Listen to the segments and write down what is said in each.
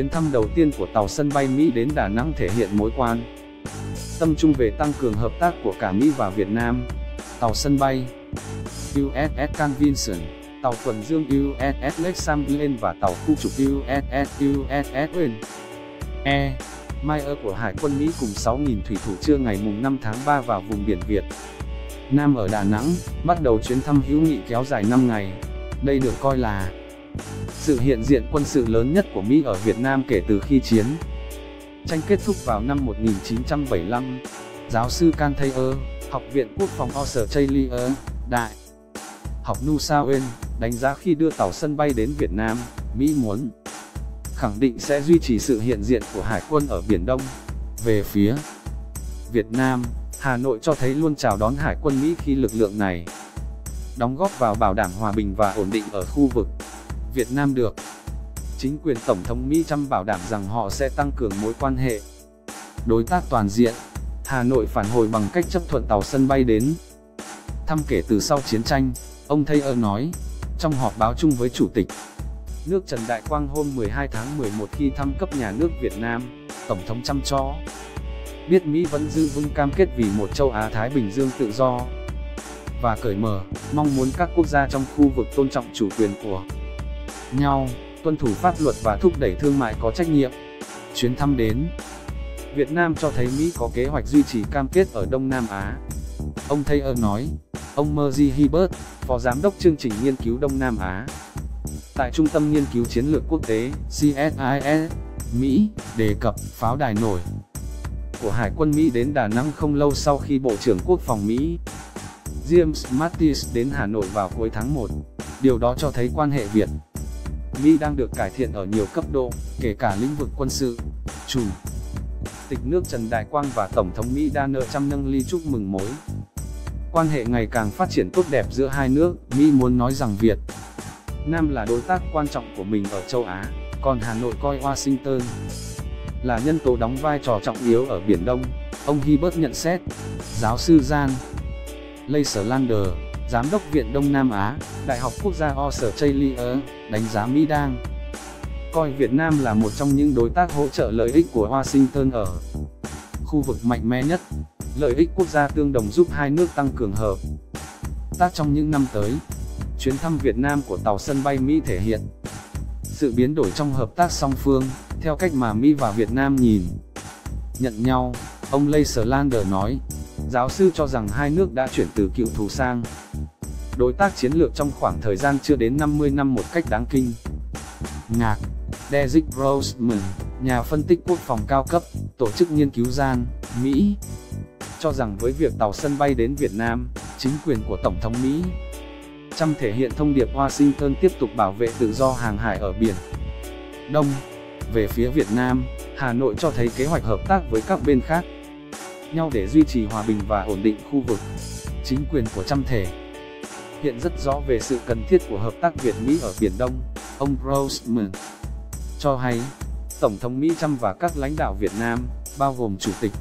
chuyến thăm đầu tiên của tàu sân bay Mỹ đến Đà Nẵng thể hiện mối quan tâm trung về tăng cường hợp tác của cả Mỹ và Việt Nam. Tàu sân bay USS Convention, tàu tuần dương USS Lexington và tàu khu trục USS USS Wayne. E. Meyer của Hải quân Mỹ cùng 6.000 thủy thủ trưa ngày 5 tháng 3 vào vùng biển Việt. Nam ở Đà Nẵng, bắt đầu chuyến thăm hữu nghị kéo dài 5 ngày. Đây được coi là sự hiện diện quân sự lớn nhất của Mỹ ở Việt Nam kể từ khi chiến tranh kết thúc vào năm 1975. Giáo sư Can Thayer, Học viện Quốc phòng Australia, Đại học New South Wales, đánh giá khi đưa tàu sân bay đến Việt Nam, Mỹ muốn khẳng định sẽ duy trì sự hiện diện của Hải quân ở Biển Đông. Về phía Việt Nam, Hà Nội cho thấy luôn chào đón Hải quân Mỹ khi lực lượng này đóng góp vào bảo đảm hòa bình và ổn định ở khu vực. Việt Nam được chính quyền Tổng thống Mỹ chăm bảo đảm rằng họ sẽ tăng cường mối quan hệ đối tác toàn diện. Hà Nội phản hồi bằng cách chấp thuận tàu sân bay đến thăm kể từ sau chiến tranh, ông Thayer nói, trong họp báo chung với Chủ tịch nước Trần Đại Quang hôm 12 tháng 11 khi thăm cấp nhà nước Việt Nam, Tổng thống chăm cho biết Mỹ vẫn giữ vững cam kết vì một châu Á-Thái Bình Dương tự do và cởi mở, mong muốn các quốc gia trong khu vực tôn trọng chủ quyền của nhau tuân thủ pháp luật và thúc đẩy thương mại có trách nhiệm. Chuyến thăm đến Việt Nam cho thấy Mỹ có kế hoạch duy trì cam kết ở Đông Nam Á. Ông Thayer nói, ông Merzi Hibbert, Phó Giám đốc chương trình nghiên cứu Đông Nam Á, tại Trung tâm Nghiên cứu Chiến lược Quốc tế CSIS, Mỹ, đề cập pháo đài nổi của Hải quân Mỹ đến Đà Nẵng không lâu sau khi Bộ trưởng Quốc phòng Mỹ James Mattis đến Hà Nội vào cuối tháng 1. Điều đó cho thấy quan hệ Việt Mỹ đang được cải thiện ở nhiều cấp độ, kể cả lĩnh vực quân sự. Chủ tịch nước Trần Đại Quang và Tổng thống Mỹ đã nợ trăm nâng ly chúc mừng mối. Quan hệ ngày càng phát triển tốt đẹp giữa hai nước, Mỹ muốn nói rằng Việt Nam là đối tác quan trọng của mình ở châu Á, còn Hà Nội coi Washington là nhân tố đóng vai trò trọng yếu ở Biển Đông. Ông Hibbert nhận xét, giáo sư Jan Laserlander, Giám đốc Viện Đông Nam Á, Đại học Quốc gia Australia, đánh giá Mỹ đang coi Việt Nam là một trong những đối tác hỗ trợ lợi ích của Washington ở khu vực mạnh mẽ nhất. Lợi ích quốc gia tương đồng giúp hai nước tăng cường hợp tác trong những năm tới. Chuyến thăm Việt Nam của tàu sân bay Mỹ thể hiện sự biến đổi trong hợp tác song phương, theo cách mà Mỹ và Việt Nam nhìn nhận nhau, ông Laserlander nói, giáo sư cho rằng hai nước đã chuyển từ cựu thù sang đối tác chiến lược trong khoảng thời gian chưa đến 50 năm một cách đáng kinh. Ngạc, Derek Roseman, nhà phân tích quốc phòng cao cấp, tổ chức nghiên cứu gian, Mỹ, cho rằng với việc tàu sân bay đến Việt Nam, chính quyền của Tổng thống Mỹ chăm thể hiện thông điệp Washington tiếp tục bảo vệ tự do hàng hải ở Biển Đông. Về phía Việt Nam, Hà Nội cho thấy kế hoạch hợp tác với các bên khác nhau để duy trì hòa bình và ổn định khu vực. Chính quyền của trăm thể hiện rất rõ về sự cần thiết của hợp tác Việt-Mỹ ở Biển Đông, ông Grossman cho hay, Tổng thống Mỹ Trump và các lãnh đạo Việt Nam, bao gồm Chủ tịch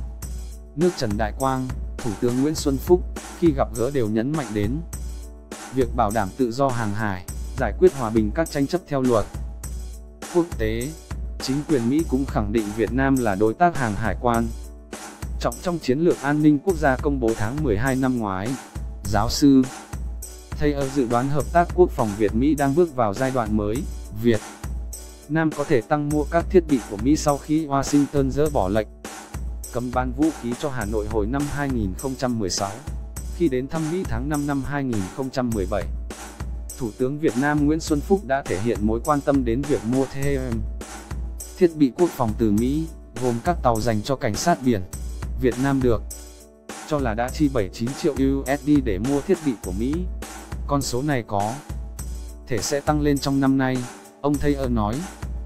nước Trần Đại Quang, Thủ tướng Nguyễn Xuân Phúc, khi gặp gỡ đều nhấn mạnh đến việc bảo đảm tự do hàng hải, giải quyết hòa bình các tranh chấp theo luật quốc tế. Chính quyền Mỹ cũng khẳng định Việt Nam là đối tác hàng hải quan trọng trong chiến lược an ninh quốc gia công bố tháng 12 năm ngoái. Giáo sư Thayer dự đoán hợp tác quốc phòng Việt-Mỹ đang bước vào giai đoạn mới, Việt Nam có thể tăng mua các thiết bị của Mỹ sau khi Washington dỡ bỏ lệnh cấm bán vũ khí cho Hà Nội hồi năm 2016. Khi đến thăm Mỹ tháng 5 năm 2017, Thủ tướng Việt Nam Nguyễn Xuân Phúc đã thể hiện mối quan tâm đến việc mua thêm thiết bị quốc phòng từ Mỹ, gồm các tàu dành cho cảnh sát biển. Việt Nam được cho là đã chi 79 triệu USD để mua thiết bị của Mỹ. Con số này có thể sẽ tăng lên trong năm nay, ông Thayer nói.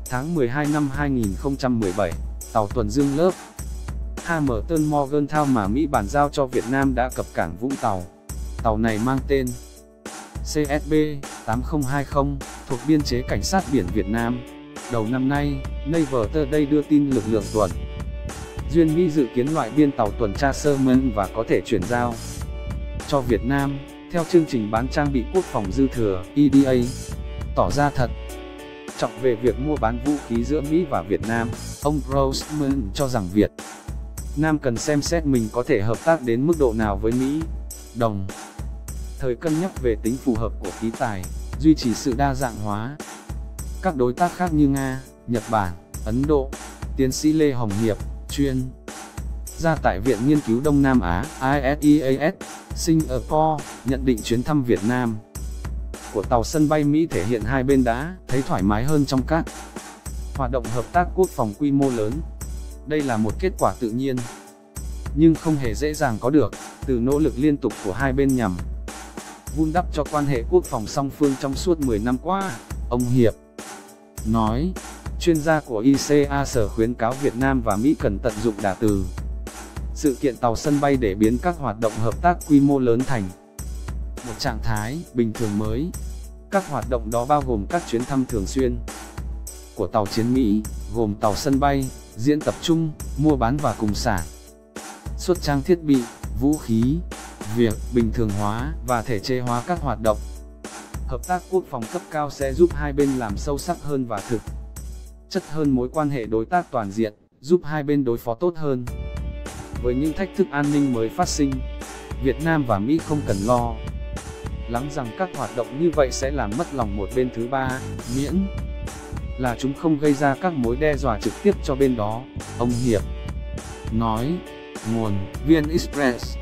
Tháng 12 năm 2017, tàu tuần dương lớp Hamilton Morgantown mà Mỹ bàn giao cho Việt Nam đã cập cảng Vũng Tàu. Tàu này mang tên CSB 8020 thuộc biên chế Cảnh sát biển Việt Nam. Đầu năm nay, Naval đây đưa tin lực lượng tuần Duyên Mỹ dự kiến loại biên tàu tuần tra Sherman và có thể chuyển giao cho Việt Nam theo chương trình bán trang bị quốc phòng dư thừa EDA, tỏ ra thật trọng về việc mua bán vũ khí giữa Mỹ và Việt Nam, ông Grossman cho rằng Việt Nam cần xem xét mình có thể hợp tác đến mức độ nào với Mỹ. Đồng thời cân nhắc về tính phù hợp của khí tài, duy trì sự đa dạng hóa. Các đối tác khác như Nga, Nhật Bản, Ấn Độ, tiến sĩ Lê Hồng Hiệp, chuyên gia tại Viện Nghiên cứu Đông Nam Á ISEAS, Singapore, nhận định chuyến thăm Việt Nam của tàu sân bay Mỹ thể hiện hai bên đã thấy thoải mái hơn trong các hoạt động hợp tác quốc phòng quy mô lớn. Đây là một kết quả tự nhiên, nhưng không hề dễ dàng có được, từ nỗ lực liên tục của hai bên nhằm vun đắp cho quan hệ quốc phòng song phương trong suốt 10 năm qua, ông Hiệp nói. Chuyên gia của ICA sở khuyến cáo Việt Nam và Mỹ cần tận dụng đà từ sự kiện tàu sân bay để biến các hoạt động hợp tác quy mô lớn thành một trạng thái bình thường mới. Các hoạt động đó bao gồm các chuyến thăm thường xuyên của tàu chiến Mỹ, gồm tàu sân bay, diễn tập chung, mua bán và cùng sản xuất trang thiết bị, vũ khí, việc bình thường hóa và thể chế hóa các hoạt động. Hợp tác quốc phòng cấp cao sẽ giúp hai bên làm sâu sắc hơn và thực chất hơn mối quan hệ đối tác toàn diện, giúp hai bên đối phó tốt hơn. Với những thách thức an ninh mới phát sinh, Việt Nam và Mỹ không cần lo lắng rằng các hoạt động như vậy sẽ làm mất lòng một bên thứ ba, miễn là chúng không gây ra các mối đe dọa trực tiếp cho bên đó, ông Hiệp nói. Nguồn, VN Express